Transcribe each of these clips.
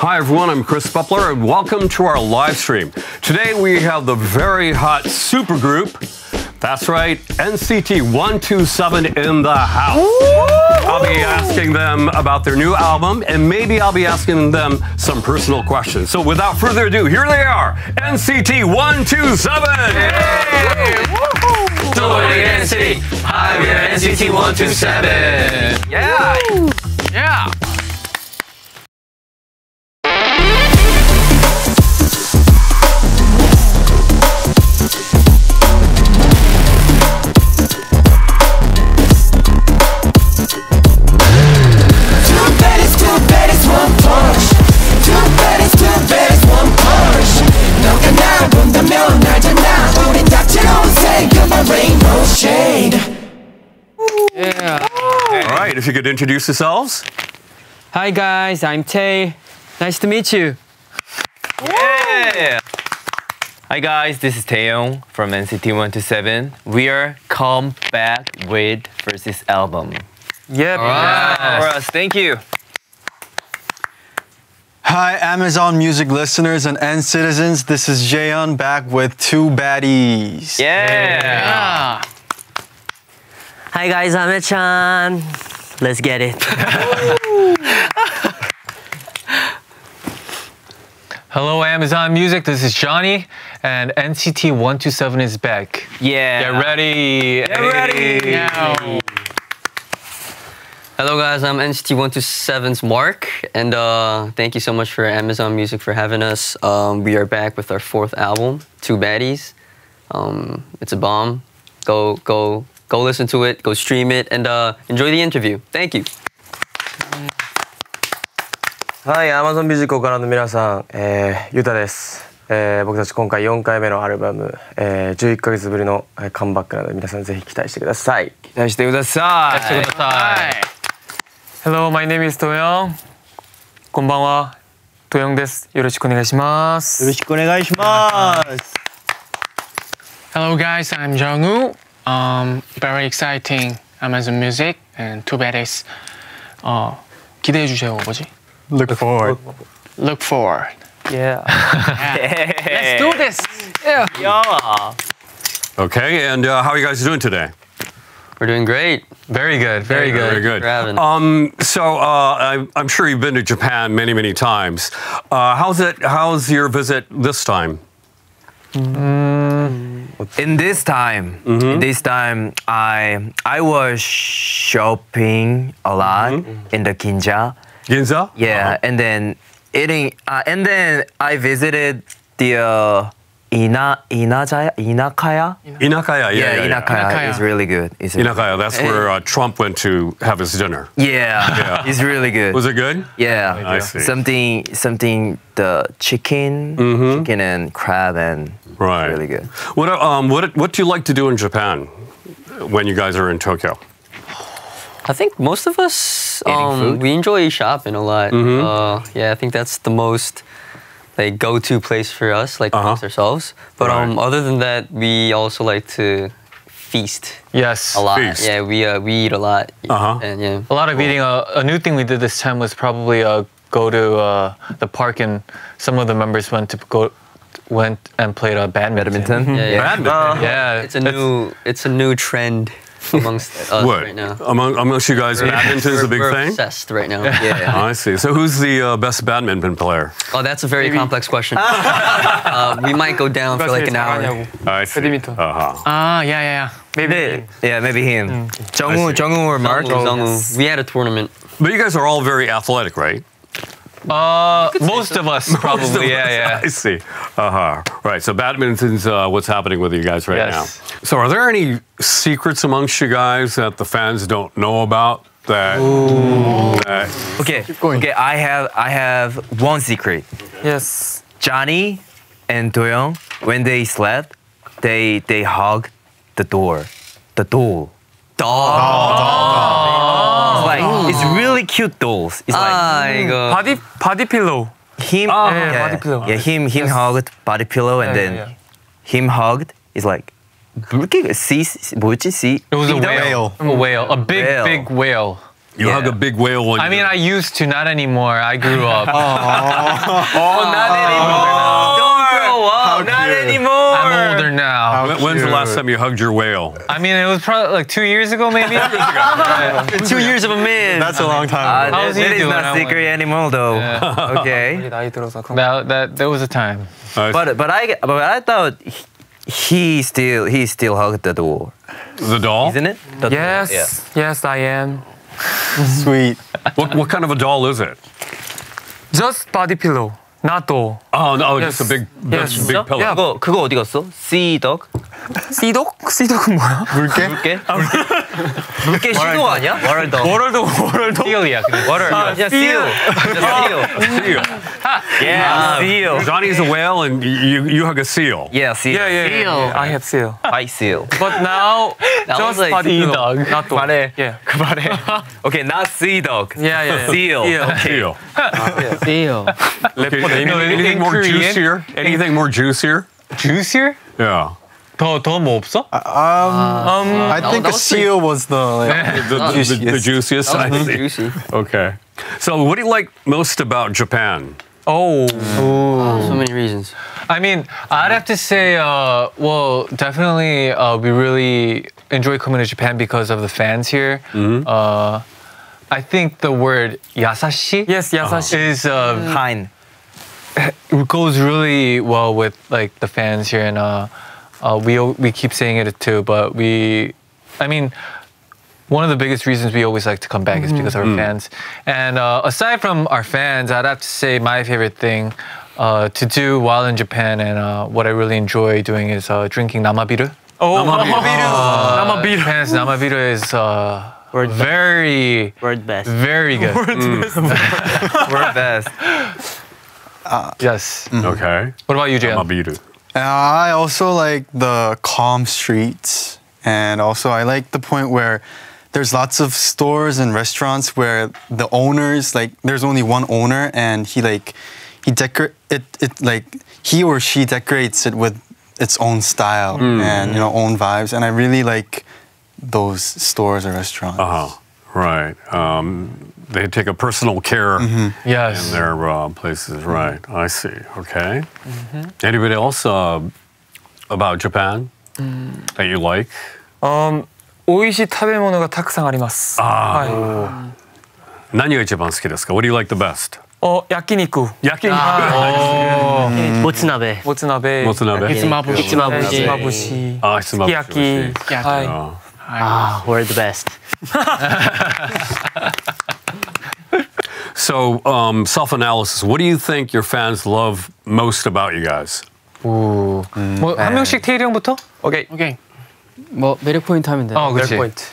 Hi, everyone. I'm Chris Peppler, and welcome to our live stream. Today we have the very hot supergroup. That's right, NCT 127 in the house. I'll be asking them about their new album, and maybe I'll be asking them some personal questions. So, without further ado, here they are NCT 127. Joining NCT. Hi, NCT 127. Yeah. Yeah. If you could introduce yourselves. Hi guys, I'm Tay. Nice to meet you. Yeah. Hi guys, this is Taeyong from NCT 127. We are come back with versus album. Yep. For us, thank you. Hi, Amazon Music listeners and NCTzens. This is Jaehyun back with two baddies. Yeah. Yeah. Hi guys, I'm Haechan. Let's get it. Hello, Amazon Music. This is Johnny, and NCT 127 is back. Yeah. Get ready. Get ready. Now. Hello guys, I'm NCT 127's Mark, and uh, thank you so much for Amazon Music for having us. Um, we are back with our fourth album, Two Baddies. Um, it's a bomb. Go, go, go listen to it, go stream it, and enjoy the interview. はい、Amazon ミュージックをごの皆さん、えー、ゆうたです、えー。僕たち今回4回目のアルバム、えー、11ヶ月ぶりのカムバックなので皆さんぜひ期待してください。期待してください。期い。Hello, my name is トヨン。こんばんは、トヨンです。よろしくお願いします。よろしくお願いします。Hello guys, I'm Jungwoo. um, very exciting Amazon music and Two Baddies uh, 기대해 주세요, 아버지. Look, look forward. Look, forward. Yeah. yeah. Let's do this. Yeah. yeah. Okay, and uh, how are you guys doing today? We're doing great. Very good. Very, very good. Very good. Um, so uh, I, am sure you've been to Japan many, many times. Uh, how's it? How's your visit this time? Mm. In this time, in this time, I I was shopping a lot in the Ginza. Ginza? Yeah, and then eating, uh, and then I visited the uh, Ina Inajaya Inakaya. Inakaya. Yeah, Yeah, yeah, yeah. Inakaya, Inakaya. is really good. It's Inakaya. That's where uh, Trump went to have his dinner. Yeah, Yeah. it's really good. Was it good? yeah, I see. something something the chicken, chicken and crab and Right. really good. What um what what do you like to do in Japan when you guys are in Tokyo? I think most of us um, we enjoy shopping a lot. Uh, yeah, I think that's the most like go-to place for us, like Uh-huh. amongst ourselves. But um, other than that, we also like to feast Yes. a lot. Feast. Yeah, we uh, we eat a lot. Uh-huh. And yeah, A lot of eating. Uh, a new thing we did this time was probably uh, go to uh, the park, and some of the members went to go went and played uh, badminton. Badminton. yeah, yeah. Badminton. Yeah, It's a new it's a new trend amongst us what right now. among amongst you guys, badminton is a big we're thing. obsessed right now. Yeah. I see. So who's the uh, best badminton player? Oh, that's a very complex question. uh, we might go down for like an hour. I see. badminton. Uh-huh. Ah, yeah, yeah, yeah. Maybe, yeah, maybe him. Jungwoo, I. Jungwoo or Mark. Jungwoo, Jungwoo. We had a tournament. But you guys are all very athletic, right? Uh, most of us probably. Yeah, yeah. I see. Uh huh. Right. So badminton's uh, what's happening with you guys right Yes. now. So are there any secrets amongst you guys that the fans don't know about? That, that Okay, okay. I have, I have one secret. Yes. Johnny and Doyoung, when they slept, they they hug the door, the doll. Doll It's like it's really cute dolls. It's like 아 이거 바디 바디 필로우. him, yeah, yeah, body pillow. yeah, him, him hugged body pillow, and Yeah, then yeah, yeah. him hugged is like 이렇게 sea 뭐였지 sea? It was a kingdom? whale. A whale. A big, Whale. big whale. You hug a big whale when I mean, you're- I used to, not anymore. I grew up. Oh, not anymore. Don't now. When's the last time you hugged your whale? I mean, it was probably like two years ago, maybe. years ago. Two years of a man. That's a long time. Uh, it is not secret anymore, though. Yeah. okay. that, that there was a time. I but but I but I thought he, he still he still hugged the doll. The doll, isn't it? The yes, yeah. yes, I am. Sweet. what what kind of a doll is it? Just body pillow. Oh, no, Yes. just a big, Yes. just a big pillow. 그거 그거 어디 갔어? Sea dog? 씨독? 씨독은 뭐야? 물개? 물개? 물개 시도 아니야? Water dog. 월월도 월월도 티어리야. Water. 그냥 seal. Just seal. Seal. Yeah, seal. Johnny's a whale and you, you hug a seal. Yeah, seal. Yeah, yeah, yeah. I have seal. I seal. But now, That was Just like body sea pillow, dog. not doll. 그만해. Yeah. 그만해. Okay, not sea dog. Yeah, yeah, yeah. Seal. Seal. Seal. Seal. Okay, 래퍼 네임. any- anything in more Korean? juicier? Anything more juicier? juicier? Yeah. 더, 더 뭐 없어? Um, I think a seal was the like, The, the, the, the juiciest. I see. Juicy. Okay. So, what do you like most about Japan? Oh. So many reasons. I mean, I'd have to say, uh, well, definitely, uh, we really enjoy coming to Japan because of the fans here. Uh, I think the word yasashi Yes, 야사시. is uh, Kind. it goes really well with like the fans here, and uh, we we keep saying it too, but we, I mean, one of the biggest reasons we always like to come back mm -hmm. is mm-hmm. because of our mm. fans. And uh, aside from our fans, I'd have to say my favorite thing uh, to do while in Japan and uh, what I really enjoy doing is uh, drinking namabiru. Oh, namabiru! Namabiru. Uh, namabiru. Japan's namabiru is. Uh, very word best. Very good. Word mm. best. word best. Uh, yes. Mm. Okay. What about you, Jam? Namabiru. And I also like the calm streets, and also I like the point where there's lots of stores and restaurants where the owners like there's only one owner, and he like he decor it it like he or she decorates it with its own style and you know own vibes, and I really like those stores or restaurants. Uh huh. Right. Um, they take a personal care in Yes. their uh, places. Right. I see. Okay. Anybody else uh, about Japan that you like? うん、美味しい食べ物がたくさんあります。はい。何が一番好きですか What do you like the best? お、焼肉、焼肉。もつ鍋。もつ鍋、もつ鍋。ひつまぶしひつまぶしひつまぶし、あ、ひつまぶし。すき焼き、焼きはい。 Uh, Ah, word the best. so, um, self-analysis. What do you think your fans love most about you guys? 뭐한 명씩 테일이 형부터? 오케이. 오케이. 뭐 매력 포인트 하면 돼요. 어, 그렇지. 포인트.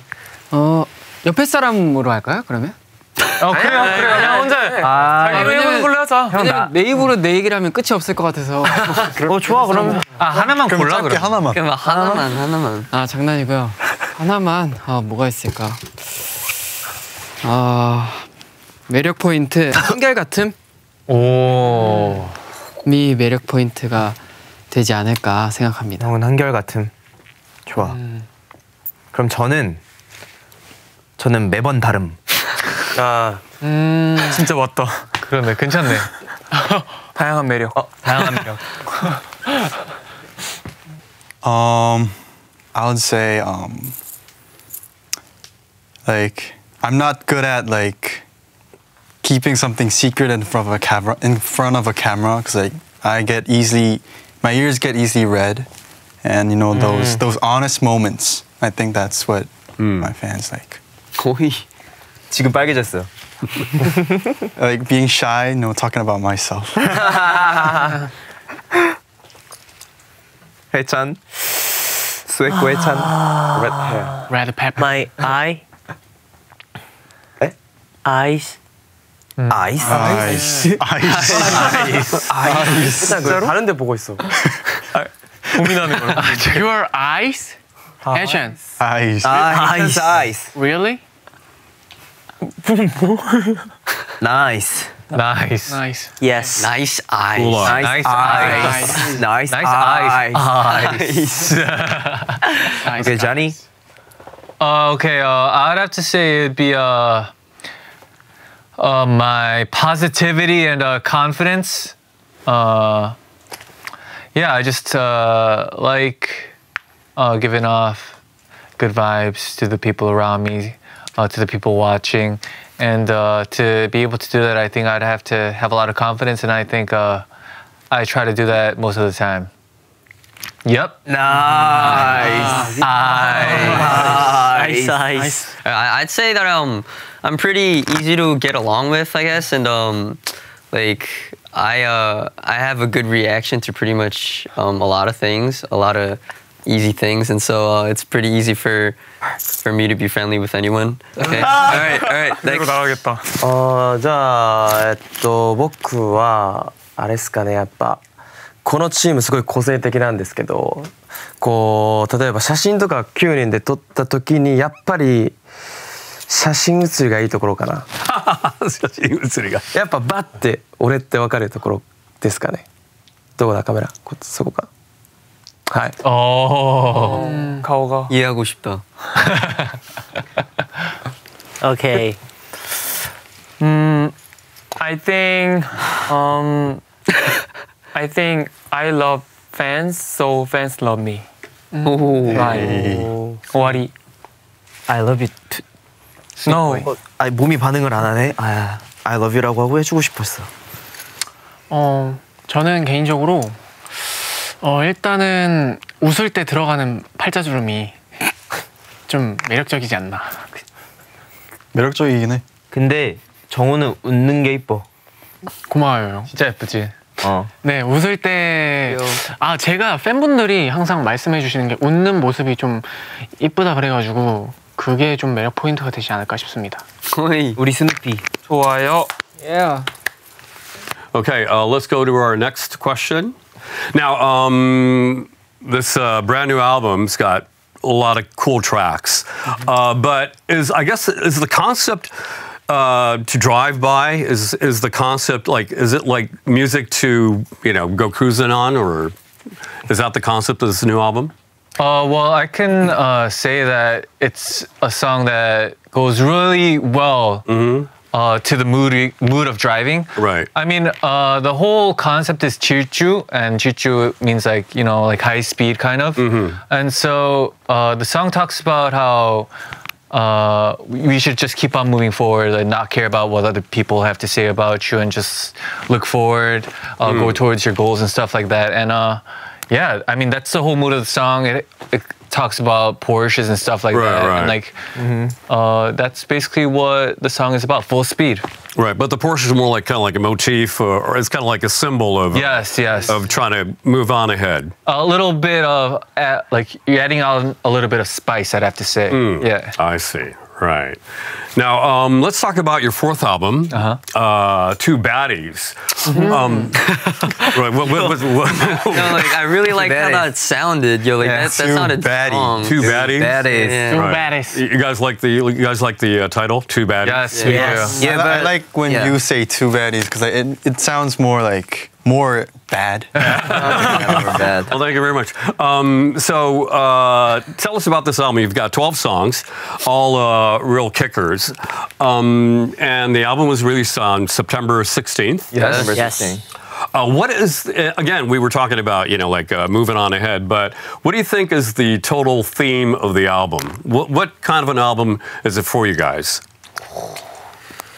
어 옆에 사람으로 할까요? 그러면? 어, 그래요, 그래요. 그냥 혼자. 아, 자기 왜냐면 걸로 하자. 왜냐면 내 입으로 내 얘기를 하면 끝이 없을 것 같아서. 어 좋아 그러면. 아, 하나만 그럼 골라, 그럼. 하나만. 그럼 하나만 하나만. 아 장난이고요. 하나만 아 뭐가 있을까? 아 매력 포인트 한결 같음이 오. 매력 포인트가 되지 않을까 생각합니다. 형은 한결 같음. 좋아. 그럼 저는 저는 매번 다름. 아, 음 진짜 맞다. 그러네, 괜찮네. 다양한 매력. 다양한 매력. Um, I would say um, like I'm not good at like keeping something secret in front of a camera. In front of a camera, because like I get easily, my ears get easily red, and you know those those honest moments. I think that's what my fans like. 거의 지금 빨개졌어요. Like being shy, you know, talking about myself. 해찬. 스웨코 해찬. Red hair. red pepper. My eye. 에? Eyes. 아이스. Ice, ice. 일단 그 다른 데 보고 있어. 고민하는 걸. Your eyes? Passion. ice. 아이스. 아이스. Really? 나이스. 나이스. Nice. Yes. nice eyes. Cool eye. 나이스 아이스. 나이스 나이스 아이스. 아이스. nice. Okay, Johnny. Uh, okay, uh, I'd have to say it'd be uh, uh, my positivity and uh, confidence. Uh, yeah, I just uh, like uh, giving off good vibes to the people around me, uh, to the people watching. And uh, to be able to do that, I think I'd have to have a lot of confidence, and I think uh, I try to do that most of the time. Yep. Nice. Nice, nice. I, I'd say that um I'm pretty easy to get along with, I guess, and um like I uh I have a good reaction to pretty much um a lot of things, a lot of easy things, and so uh, it's pretty easy for for me to be friendly with anyone. Okay. all right. All right. Thanks. 나가겠다.あーじゃあえっと僕はあれですかねやっぱこのチームすごい個性的なんですけどこう例えば写真とか9人で撮った時にやっぱり 写真写りがいいところかな。写真写りが。やっぱバッて俺って分かるところですかね。どこだカメラ？こっちそこか。はい。ああ顔が。いやごし다オーケーうん。I think um I think I love fans so fans love me. はい終わり。I love you too No. 어, 아니 몸이 반응을 안 하네. 아, I love you라고 하고 해주고 싶었어. 어, 저는 개인적으로 어, 일단은 웃을 때 들어가는 팔자주름이 좀 매력적이지 않나. 매력적이긴 해. 근데 정우는 웃는 게 이뻐. 고마워요. 진짜 예쁘지. 어. 네, 웃을 때, 아, 제가 팬분들이 항상 말씀해 주시는 게 웃는 모습이 좀 이쁘다 그래가지고, 그게 좀 매력 포인트가 되지 않을까 싶습니다. 어이. 우리 스누피. 좋아요. Okay, uh, let's go to our next question. Now, um, this uh, brand new album's got a lot of cool tracks, uh, but is I guess is the concept uh, to drive by? Is is the concept like is it like music to you know go cruising on, or is that the concept of this new album? Uh, well, I can uh, say that it's a song that goes really well uh, to the mood mood of driving. Right. I mean, uh, the whole concept is chirchu, and chirchu means like you know like high speed kind of. And so uh, the song talks about how. Uh, we should just keep on moving forward and not care about what other people have to say about you and just look forward, uh, go towards your goals and stuff like that. And uh, yeah, I mean that's the whole mood of the song. It, it talks about Porsches and stuff like Right, that, right. and like uh, that's basically what the song is about. Full speed. Right, but the Porsche is more like kind of like a motif, or, or it's kind of like a symbol of Yes, yes. of trying to move on ahead. a little bit of uh, like you're adding on a little bit of spice. I'd have to say. Yeah. I see. Right. Now, um, let's talk about your fourth album, uh Two Baddies. Um, right. What, what, what, what- No, like I really like how that sounded. Yo, like Yeah. that, that's Two not a baddies. song. Two Baddies. Baddies. Yeah. Two Right. baddest. You guys like the you guys like the uh, title, Two Baddies. Yes. Yeah. we Yes. do. Yeah, I, I like when yeah. you say two baddies because it, it sounds more like more bad. Never bad. Well, thank you very much. Um, so, uh, tell us about this album. You've got 12 songs, all uh, real kickers. Um, and the album was released on September 16th. Yes. Yes. Uh, what is, uh, again, we were talking about, you know, like uh, moving on ahead, but what do you think is the total theme of the album? What, what kind of an album is it for you guys?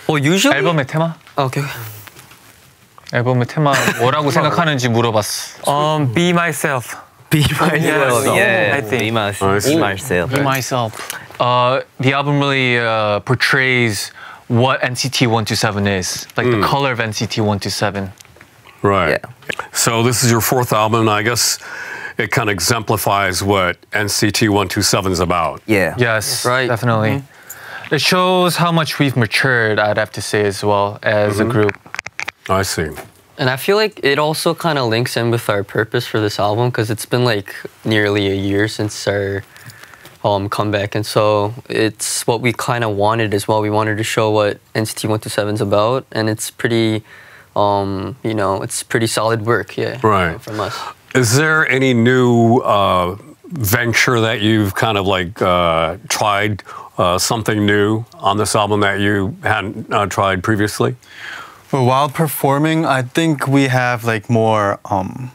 Well, usually. 앨범의 테마? Okay. 앨범의 테마 뭐라고 생각하는지 물어봤어. Um, be myself. Be myself. Yes. Yeah. I think. Be myself. Be myself. Be myself. Uh, the album really uh, portrays what NCT 127 is, like the color of NCT 127. Right. Yeah. So this is your fourth album, and I guess it kind of exemplifies what NCT 127 is about. Yeah. Yes, right. definitely. It shows how much we've matured, I'd have to say, as well as a group. I see. And I feel like it also kind of links in with our purpose for this album because it's been like nearly a year since our um, comeback, and so it's what we kind of wanted as well. We wanted to show what NCT 127 is about, and it's pretty, um, you know, it's pretty solid work, yeah, Right. from us. Is there any new uh, venture that you've kind of like uh, tried uh, something new on this album that you hadn't uh, tried previously? But while performing, I think we have like more um,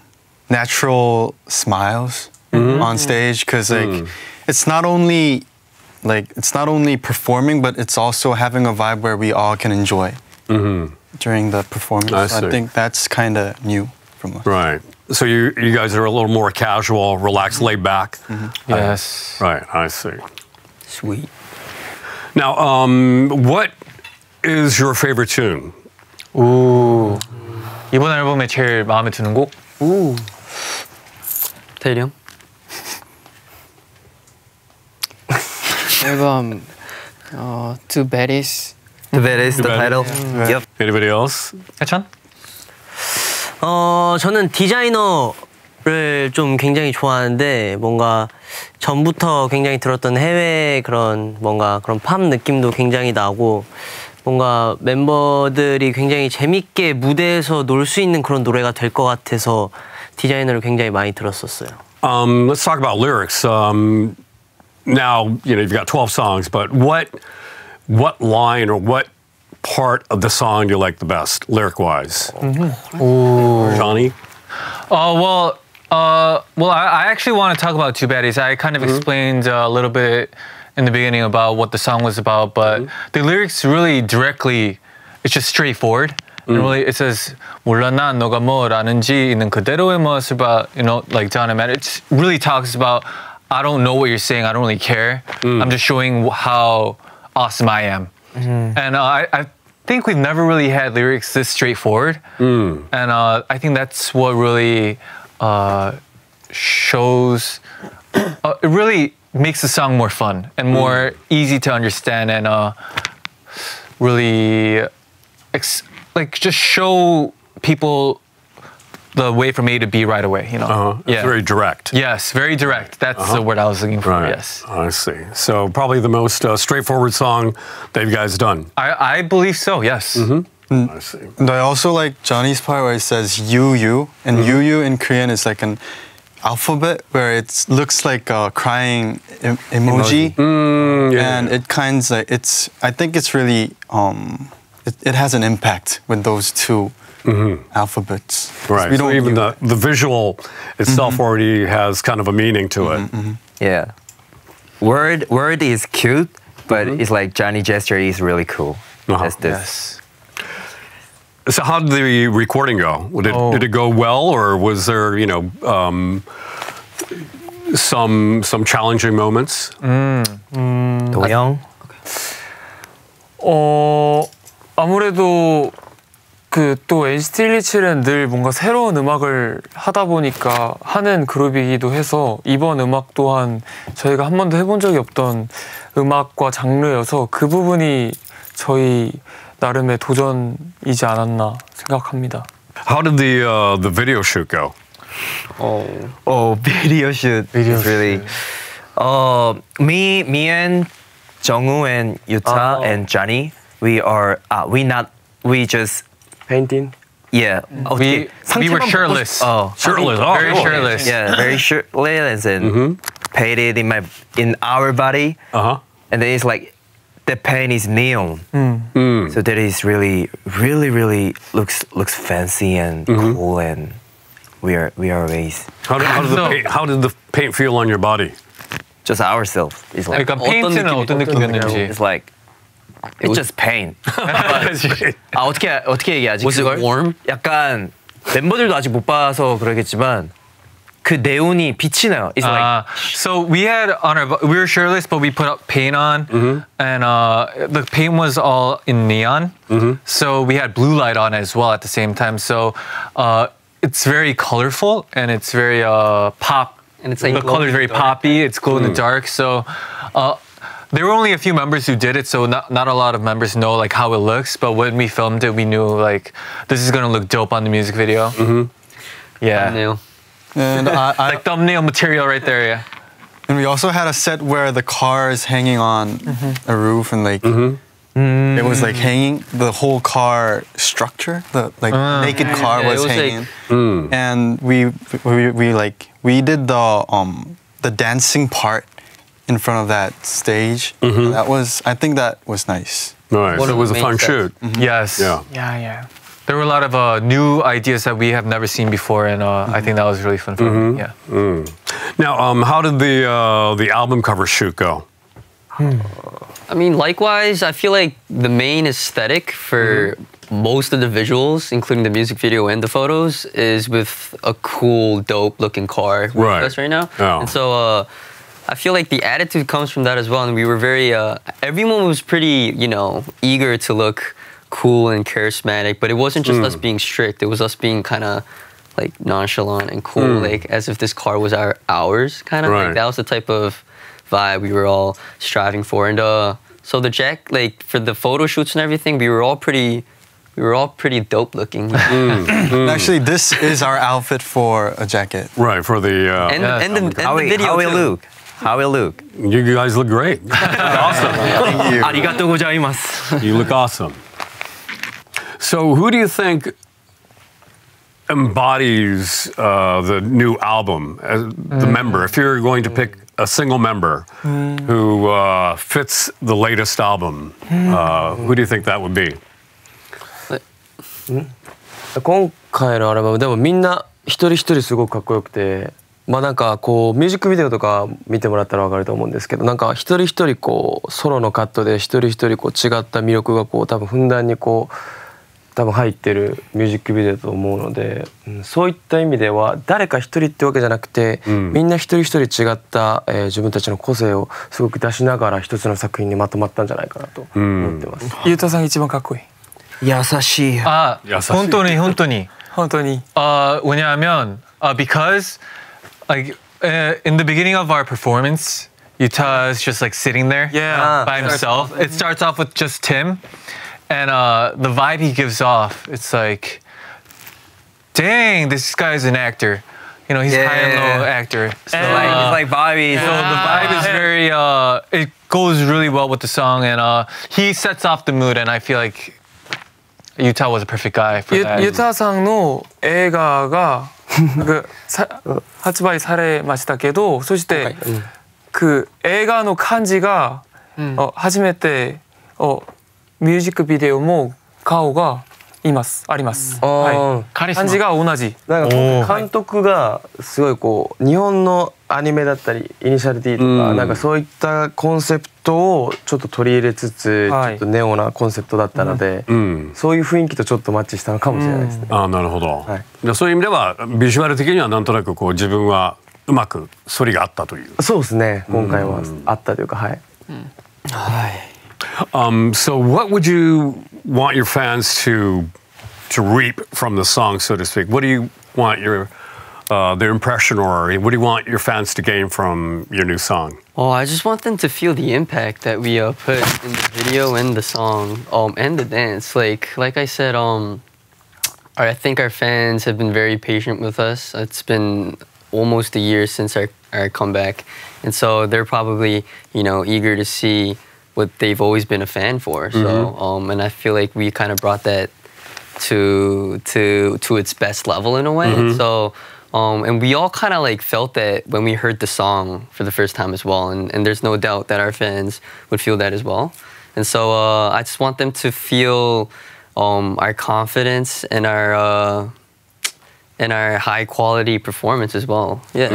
natural smiles mm-hmm. on stage because like mm. it's not only like it's not only performing, but it's also having a vibe where we all can enjoy mm-hmm. during the performance. I So. I think that's kind of new from us. Right. So you you guys are a little more casual, relaxed, laid back. Mm-hmm. Uh, yes. Right. I see. Sweet. Now, um, what is your favorite tune? 오. 이번 앨범에 제일 마음에 드는 곡? 태일이 형? 앨범 어, Two Baddies The bed is the title. Yep. Anybody else? 해찬? 어 저는 디자이너 를 좀 굉장히 좋아하는데 뭔가 전부터 굉장히 들었던 해외 그런 뭔가 그런 팝 느낌도 굉장히 나고 뭔가 멤버들이 굉장히 재밌게 무대에서 있는 그런 노래가 같아서 디자이너를 굉장히 많이 들었었어요. Um, let's talk about lyrics. Um, now you know you've got 12 songs, but what what line or what part of the song do you like the best, lyric-wise? Mm-hmm. Johnny. Uh, well, uh, well, I, I, actually want to talk about Two Baddies. I kind of mm -hmm. explained uh, a little bit in the beginning about what the song was about, but the lyrics really directly, it's just straightforward. And really, it says 몰라 난 너가 뭘 아는지 있는 그대로의 모습 봐, you know, like John and Matt. It really talks about I don't know what you're saying. I don't really care. I'm just showing how awesome I am. And uh, I, I think we've never really had lyrics this straightforward. And uh, I think that's what really uh, shows, uh, it really makes the song more fun and more easy to understand and uh, really, ex- like, just show people the way from A to B right away, you know? Uh, it's very direct. Yes, very direct. That's the word I was looking for. Right. Yes. I see. So, probably the most uh, straightforward song that you guys done. I, I believe so, yes. I see. And I also like Johnny's part where it says you you, and you you in Korean is like an alphabet where it looks like a crying em- emoji, mm, and it kinds of it's. I think it's really um, it, it has an impact with those 2 mm-hmm. alphabets. Right. We don't even use- the, the visual itself mm-hmm. already has kind of a meaning to it. Mm-hmm, yeah. Word word is cute, but it's like Johnny gesture is really cool. Uh-huh. That's this. Yes. So, how did the recording go? Did, Oh. did it go well, or was there, you know, um, some some challenging moments? 도영. 어 아무래도 그 또 NCT 127은 늘 뭔가 새로운 음악을 하다 보니까 하는 그룹이기도 해서 이번 음악 또한 저희가 한 번도 해본 적이 없던 음악과 장르여서 그 부분이 저희 나름의 도전이지 않았나 생각합니다. How did the uh, the video shoot go? Oh, video shoot. Video is really. Uh, me, me and Jungwoo and Yuta Oh. and Johnny, we are. Uh, we not. We just. 페인팅? Yeah. We, 어떻게 we were 상체만 shirtless. 벗고- Oh, Shirtless. Oh, Very cool. shirtless. Yeah, very shirtless and painted in my in our body, Uh huh. and then it's like the paint is neon. Mm. So that is really, really, really looks looks fancy and cool, and we are we are always How did, how, did the So- paint, how did the paint feel on your body? just ourselves. It's like 그러니까 페인트는 어떤 느낌이었는지. it's like it's just paint. 아 어떻게 어떻게 얘기하지? Was it 그걸? warm? 약간 멤버들도 아직 못 봐서 그러겠지만 그 네온이 빛이 나요. It's like Uh, so we had on our we were shirtless, but we put up paint on, and uh, the paint was all in neon. So we had blue light on as well at the same time. So uh, it's very colorful and it's very uh, pop. And it's like the glow color in is very the dark. poppy. It's glow in the dark. So. Uh, there were only a few members who did it, so not, not a lot of members know like how it looks. But when we filmed it, we knew like this is gonna look dope on the music video. Mm-hmm. Yeah, Nail. and I, I, like thumbnail material right there. Yeah. and we also had a set where the car is hanging on a roof and like Mm-hmm. it was like hanging the whole car structure the like naked car Yeah, it was, was like- hanging Mm. and we, we we like we did the um the dancing part in front of that stage. Mm-hmm. That was, I think that was nice. Nice. One it was a the fun main sets. shoot. Yes. Yeah. Yeah, yeah. There were a lot of uh, new ideas that we have never seen before, and uh, I think that was really fun for me. Yeah. Now, um, how did the uh, the album cover shoot go? I mean, likewise, I feel like the main aesthetic for most of the visuals, including the music video and the photos, is with a cool, dope looking car with Right. us right now. Yeah. And so uh, I feel like the attitude comes from that as well. And we were very, uh, everyone was pretty, you know, eager to look cool and charismatic. But it wasn't just mm. us hmm. being strict. It was us being kind of like nonchalant and cool, mm. like as if this car was our ours, kind of. Right. Like that was the type of vibe we were all striving for. And uh, so the Jack, like for the photo shoots and everything, we were all pretty we were all pretty dope looking. Mm, mm. Actually, this is our outfit for a jacket. Right, for the... Uh, and, yes. and, the, and the video How too. Luke. Howie Luke. You guys look great. awesome. Thank you. you look awesome. So, who do you think embodies uh, the new album as the member? If you're going to pick a single member who uh, fits the latest album, uh, who do you think that would be? 今回のアルバムでもみんな一人一人すごくかっこよくてまあなんかこうミュージックビデオとか見てもらったら分かると思うんですけどなんか一人一人こうソロのカットで一人一人こう違った魅力がこう多分ふんだんにこう多分入ってるミュージックビデオだと思うので、うんそういった意味では誰か一人ってわけじゃなくて、んみんな一人一人違った、えー自分たちの個性をすごく出しながら一つの作品にまとまったんじゃないかなと思ってます。ゆうたさん一番かっこいい。優しい。 아, 야사시. 혼돈이 혼돈이. 本当に。 Uh, 왜냐하면 uh, because like uh, in the beginning of our performance, Yuta is just like sitting there Yeah. by himself. It starts off with just Tim, And uh, the vibe he gives off, it's like, dang, this guy's an actor. You know, he's yeah. high and low actor. So, and, like, he's uh, like Bobby. So the vibe is very, uh, it goes really well with the song. And uh, he sets off the mood. And I feel like Yuta was a perfect guy for 유, that. 유타상노 애가가 그 사, 하츠바이 사례 마시다께도 소시 때그 그 칸지가 음. 어, 하지메 때 어, ミュージックビデオも顔がいますあります。はい、感じが同じ。なんか監督がすごいこう日本のアニメだったりイニシャル D とか、なんかそういったコンセプトをちょっと取り入れつつ、はいちょっとネオなコンセプトだったので、うん。そういう雰囲気とちょっとマッチしたのかもしれないですね。あなるほど、はいでそういう意味ではビジュアル的にはなんとなくこう自分はうまく反りがあったという。そうですね今回はあったというかはい。Um, so, what would you want your fans to to reap from the song, so to speak? What do you want your uh, their impression, or what do you want your fans to gain from your new song? Oh, I just want them to feel the impact that we uh, put in the video and the song, um, and the dance. Like, like I said, um, I think our fans have been very patient with us. It's been almost a year since our, our comeback, and so they're probably, you know, eager to see what they've always been a fan for. So, um, and I feel like we kind of brought that to to to its best level in a way. And so, um, and we all kind of like felt that when we heard the song for the first time as well. And, and there's no doubt that our fans would feel that as well. And so uh, I just want them to feel um, our confidence and our uh, and our high quality performance as well. Yeah.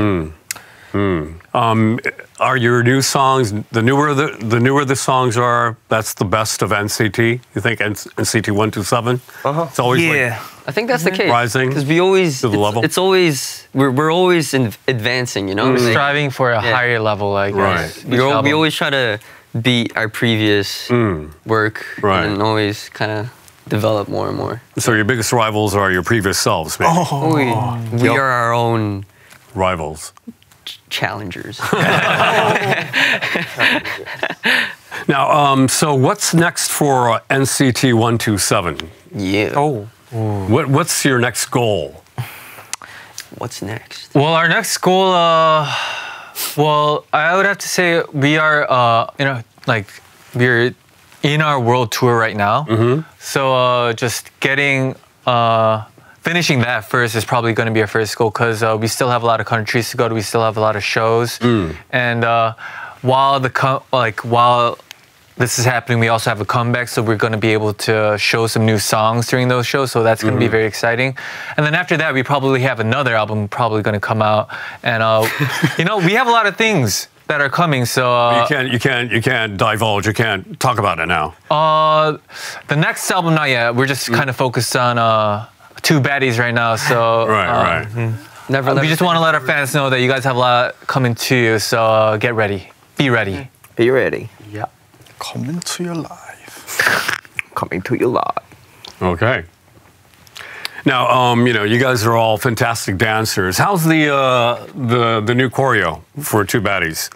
Um, are your new songs the newer the, the newer the songs are? That's the best of NCT. You think NCT one two seven? Uh-huh. It's always Yeah. I think that's the mhm. case. Rising because we always to the it's, level? it's always we're, we're always in, advancing. You know, mm. Like, striving for a Yeah. higher level, I guess. Right. we, each we always try to beat our previous mm. work Right. and always kind of develop more and more. so. Your biggest rivals are your previous selves, maybe. Oh, we oh. we are our own Rivals. Challengers. Now, um, so what's next for uh, NCT one two seven? yeah. Oh. What what's your next goal? What's next? Well, our next goal, uh, well, I would have to say we are, uh, you know, like we're in our world tour right now. So uh, just getting, uh, finishing that first is probably going to be our first goal because uh, we still have a lot of countries to go to. We still have a lot of shows, and uh, while the co- like while this is happening, we also have a comeback, so we're going to be able to show some new songs during those shows. So that's going to be very exciting. And then after that, we probably have another album probably going to come out, and uh, you know, we have a lot of things that are coming. So uh, you can't, you can't, you can't divulge. You can't talk about it now. Uh, the next album, not yet. We're just kind of focused on uh, two baddies right now. So Right, uh, right. Never uh, let we just want to let our fans know that you guys have a lot coming to you. So uh, get ready, be ready. Be ready. Yeah. Coming to your life. Coming to your life. Okay. Now, um, you know, you guys are all fantastic dancers. How's the uh, the the new choreo for Two Baddies?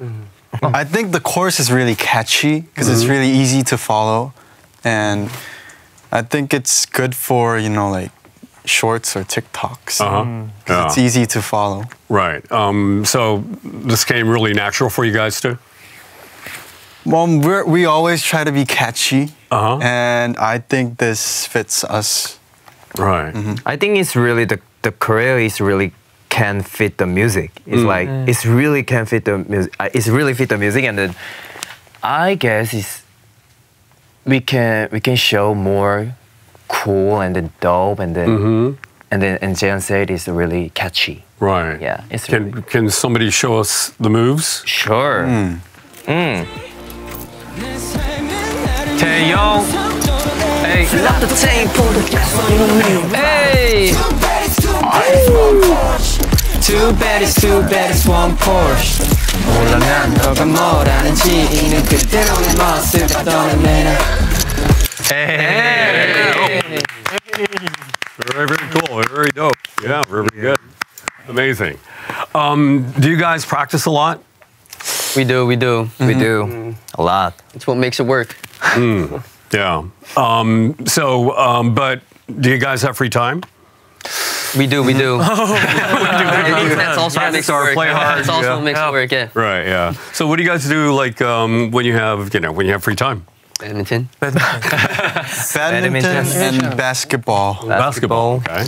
I think the chorus is really catchy because it's really easy to follow, and I think it's good for you know like shorts or TikToks. Uh-huh. 'Cause It's Yeah. easy to follow. Right. Um, so this came really natural for you guys too. Well, we're, we always try to be catchy, Uh-huh. and I think this fits us. Right. I think it's really the the choreo is really can fit the music. It's like it's really can fit the music. uh, It's really fit the music, and then I guess it's we can we can show more cool and then dope and then mm-hmm. and then and Jalen said is really catchy. Right. Yeah. It's can really can somebody show us the moves? Sure. Mm. Mm. Taeyong. Hey. The the Hey. Two Baddies too bad it's one Porsche. 몰라 난 너가 뭘 있는 그대로의 모습 Hey. hey. Amazing. Um, do you guys practice a lot? We do, we do. We do a lot. It's what makes it work. Yeah. Um, so, um, but do you guys have free time? We do, we do. That's also what makes it work. play hard, That's also yeah. what makes it work, yeah. Right. Yeah. So, what do you guys do like um, when you have you know when you have free time? Badminton. Badminton, Badminton. and basketball. Basketball. Okay.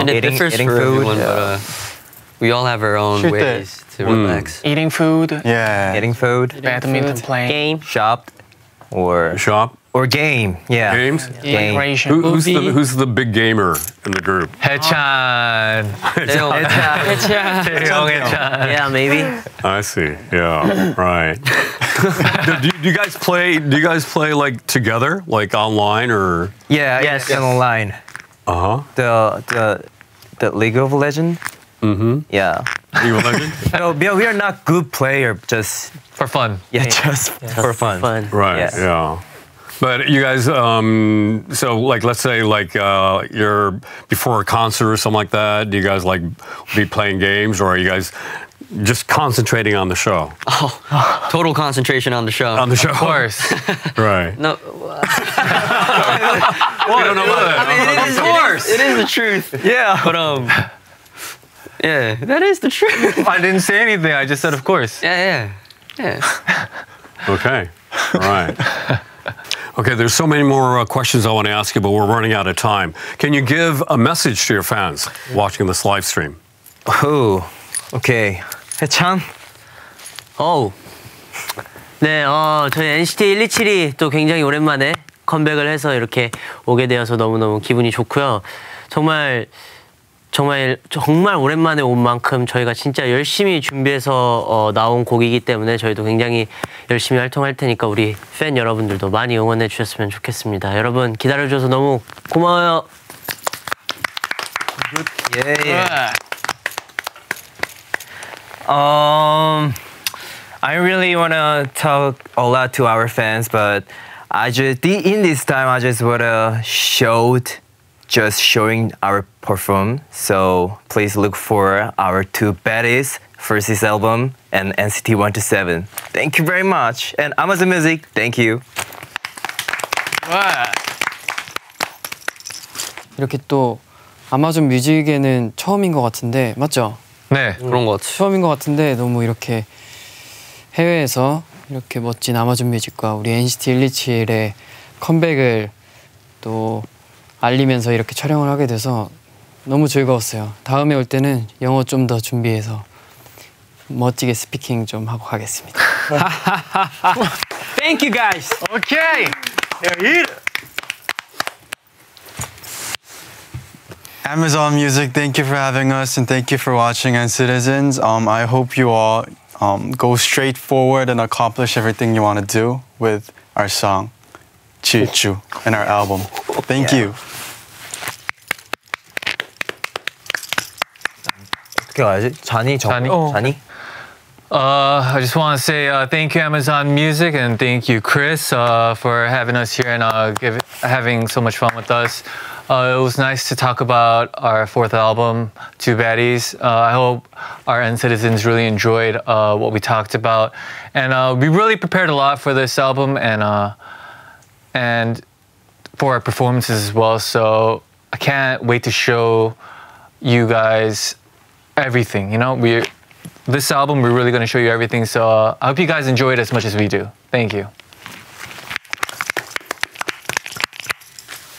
And it Eating- eating food, everyone, yeah. but uh, we all have our own Shoot ways to relax. Eating food, Yeah. Getting food, badminton playing, game, shop, or Shop or game. Yeah. games. Game. Who, who's the Who's the big gamer in the group? Haechan. They don't- Taeyong, Haechan. Yeah, maybe. I see. Yeah. Right. do, do you guys play? Do you guys play like together, like online or? Yeah. Yes. Yes. Online. Uh huh. The the the League of Legend. Mm-hmm. Yeah. League of Legends. No, we are, we are not good player. Just For fun. yeah, just for fun. Fun. Right. Yes. Yeah. But you guys, um, so like, let's say like uh, you're before a concert or something like that. Do you guys like be playing games, or are you guys just concentrating on the show? Oh, Total concentration on the show. On the show, Of course. right? no, we don't know about that. it is, of course. It is the truth. Yeah. But um, yeah, that is the truth. I didn't say anything. I just said, of course. Yeah, yeah, yeah. Okay. All right. Okay, there's so many more uh, questions I want to ask you, but we're running out of time. Can you give a message to your fans watching this live stream? Oh, okay. 해찬. 어우. 네, 어, 저희 NCT 127이 또 굉장히 오랜만에 컴백을 해서 이렇게 오게 되어서 너무너무 기분이 좋고요. 정말 정말 정말 오랜만에 온 만큼 저희가 진짜 열심히 준비해서 어, 나온 곡이기 때문에 저희도 굉장히 열심히 활동할 테니까 우리 팬 여러분들도 많이 응원해 주셨으면 좋겠습니다. 여러분 기다려 줘서 너무 고마워요. Yeah. Um, I really wanna talk a lot to our fans, but I just in this time I just wanna show just showing our perform. So please look for our two baddies first this album and NCT 127. Thank you very much. And Amazon Music, thank you. 이렇게 또 아마존 뮤직에는 처음인 것 같은데 맞죠? 네. 그런 것 같아. 처음인 것 같은데 너무 이렇게 해외에서 이렇게 멋진 아마존 뮤직과 우리 NCT 127의 컴백을 또 알리면서 이렇게 촬영을 하게 돼서 너무 즐거웠어요. 다음에 올 때는 영어 좀 더 준비해서 멋지게 스피킹 좀 하고 가겠습니다. Thank you guys. Okay. Amazon Music, thank you for having us and thank you for watching and citizens. Um, I hope you all um, go straight forward and accomplish everything you want to do with our song, Chichu in our album. Thank yeah. you. 어떻게 가야지? 잔이 정 잔이? 어. 잔이? Uh, I just want to say uh, thank you, Amazon Music, and thank you, Chris, uh, for having us here and uh, give, having so much fun with us. Uh, it was nice to talk about our fourth album, Two Baddies. Uh, I hope our NCTzens really enjoyed what we talked about. And we really prepared a lot for this album, and and for our performances as well. So I can't wait to show you guys everything. You know, we this album we're really to show you everything. So uh, I hope you guys enjoy it as much as we do. Thank you.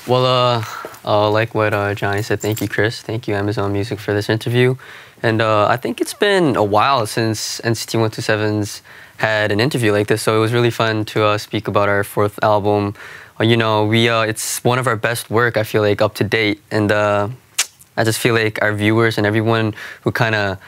Well, uh, uh, like what uh, Johnny said, thank you, Chris. Thank you, Amazon Music, for this interview. And uh, I think it's been a while since NCT 127's had an interview like this, so it was really fun to uh, speak about our fourth album. Uh, you know, we uh, it's one of our best work. I feel like up to date, and I just feel like our viewers and everyone who kind of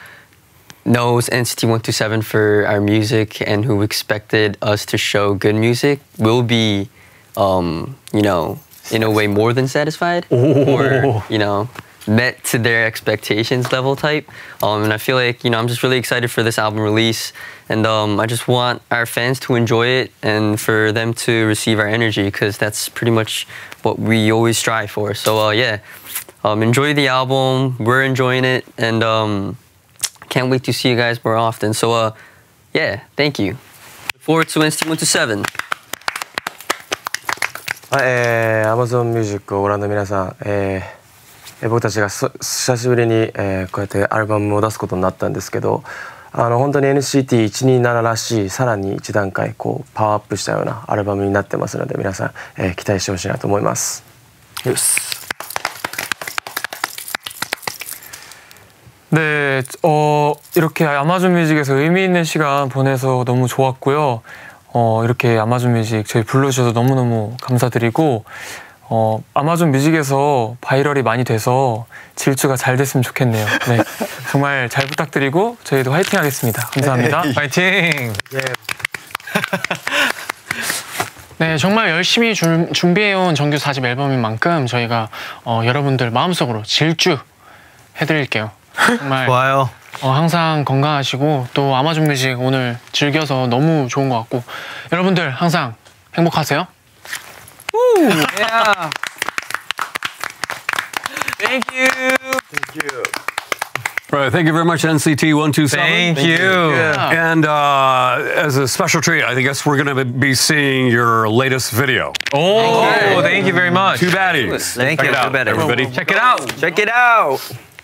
knows NCT 127 for our music and who expected us to show good music will be, um, you know, in a way more than satisfied or, you know, met to their expectations level type. Um, and I feel like, you know, I'm just really excited for this album release. And um, I just want our fans to enjoy it and for them to receive our energy because that's pretty much what we always strive for. So, uh, yeah, um, enjoy the album. We're enjoying it. And, um, can't wait to see you guys more often. So, uh, yeah, thank you. Forward to NCT 127. はい、えー、Amazon Music をご覧の皆さん、えーえー僕たちがそ久しぶりに、えーこうやってアルバムを出すことになったんですけどあの本当に NCT127 らしいさらに一段階こうパワーアップしたようなアルバムになってますので皆さん、えー期待してほしいなと思います。 네, 어, 이렇게 아마존 뮤직에서 의미 있는 시간 보내서 너무 좋았고요. 어, 이렇게 아마존 뮤직 저희 불러주셔서 너무너무 감사드리고, 어, 아마존 뮤직에서 바이럴이 많이 돼서 질주가 잘 됐으면 좋겠네요. 네. 정말 잘 부탁드리고, 저희도 화이팅 하겠습니다. 감사합니다. 파이팅! 네, 정말 열심히 준- 준비해온 정규 4집 앨범인 만큼 저희가 어, 여러분들 마음속으로 질주 해드릴게요. 정말 좋아요. 어, 항상 건강하시고 또 아마존 뮤직 오늘 즐겨서 너무 좋은 것 같고 여러분들 항상 행복하세요. Right, thank you very much, NCT 127. Thank you. And uh, as a special treat, I guess we're going to be seeing your latest video. Oh, thank you very much. Two baddies. Thank Check you. it out, everybody. Check it out. Check it out.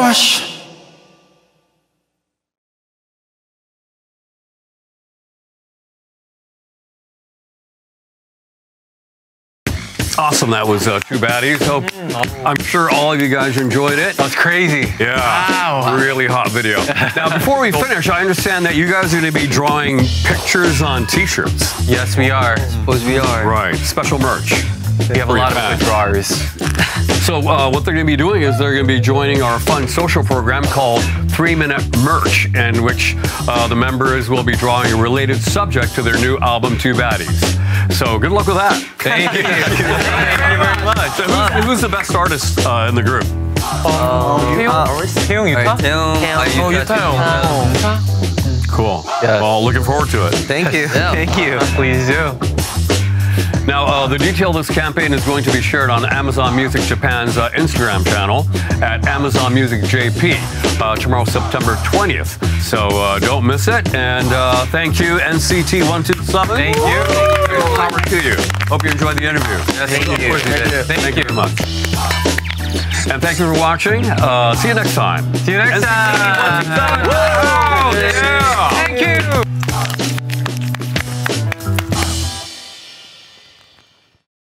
one Porsche. Awesome. That was uh, Two Baddies. Hope, I'm sure all of you guys enjoyed it. That's crazy. Yeah. Wow. Really hot video. now, before we finish, I understand that you guys are going to be drawing pictures on t shirts. Yes, we are. Suppose we are. Right. Special merch. We have a lot of good drawers. so uh, what they're going to be doing is they're going to be joining our fun social program called Three Minute Merch, in which uh, the members will be drawing a related subject to their new album, Two Baddies. So good luck with that. Thank you. Thank you very much. So who's, who's, the best artist uh, in the group? Um, uh, oh, Taeyong Taeyong Cool. Yes. Well, looking forward to it. Thank you. Yeah. Thank you. Please do. Now, uh, the detail of this campaign is going to be shared on Amazon Music Japan's uh, Instagram channel at Amazon Music JP uh, tomorrow, September 20th. So uh, don't miss it. And uh, thank you, NCT127. Thank you. More Power to you. Hope you enjoyed the interview. Yes, Thank you. Of course we did. Thank, you very much. And thank you for watching. Uh, see you next time. See you next NCT127. time.